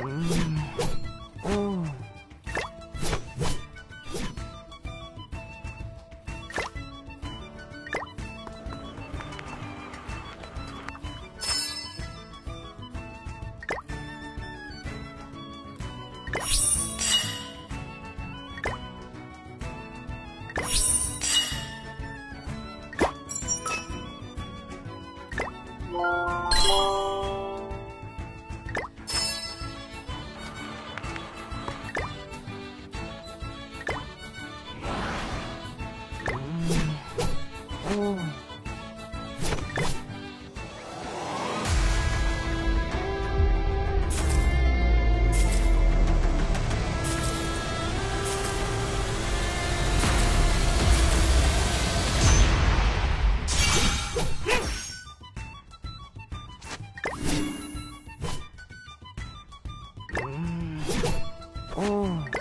Música 어.